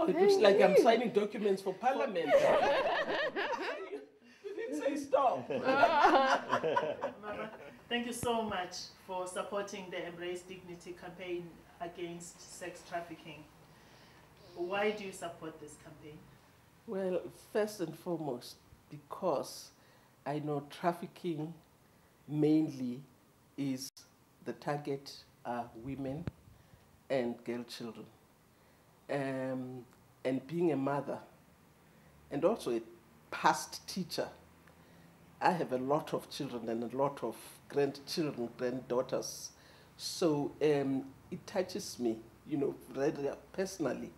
Oh, it looks like I'm signing documents for parliament. you didn't say stop. Mama, thank you so much for supporting the Embrace Dignity campaign against sex trafficking. Why do you support this campaign? Well, first and foremost, because I know trafficking mainly is the target are women and girl children. Um, and being a mother and also a past teacher, I have a lot of children and a lot of grandchildren, granddaughters. So um, it touches me, you know, personally,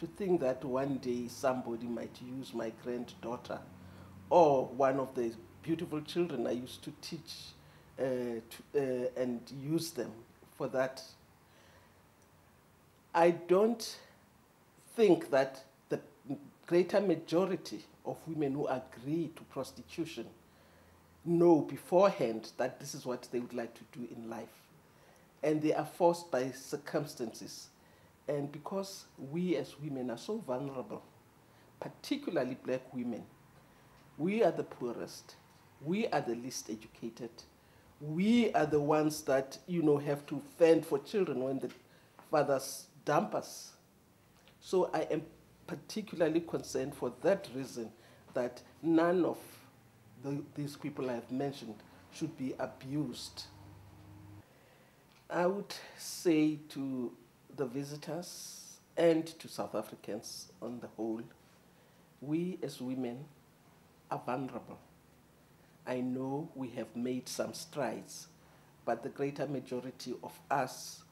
to think that one day somebody might use my granddaughter or one of the beautiful children I used to teach uh, to, uh, and use them for that. I don't think that the greater majority of women who agree to prostitution know beforehand that this is what they would like to do in life. And they are forced by circumstances. And because we as women are so vulnerable, particularly black women, we are the poorest, we are the least educated, we are the ones that you know have to fend for children when the fathers dump us. So I am particularly concerned for that reason that none of the, these people I have mentioned should be abused. I would say to the visitors and to South Africans on the whole, we as women are vulnerable. I know we have made some strides, but the greater majority of us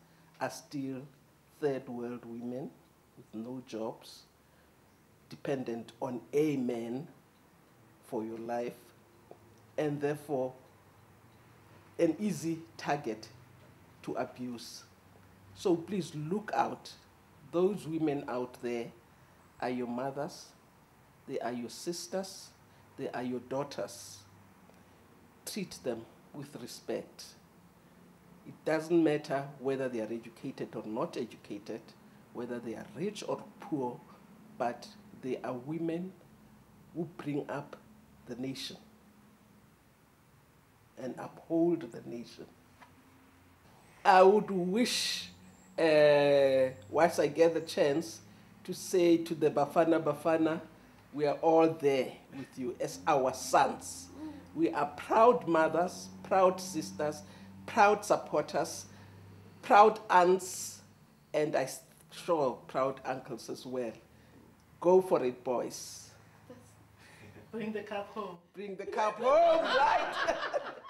are still third world women with no jobs, dependent on a man for your life, and therefore an easy target to abuse. So please look out. Those women out there are your mothers, they are your sisters, they are your daughters. Treat them with respect. It doesn't matter whether they are educated or not educated, whether they are rich or poor, but they are women who bring up the nation and uphold the nation. I would wish, uh, once I get the chance, to say to the Bafana Bafana, we are all there with you as our sons. We are proud mothers, proud sisters, proud supporters, proud aunts, and I sure proud uncles as well. Go for it, boys. Bring the cup home. Bring the cup home, right?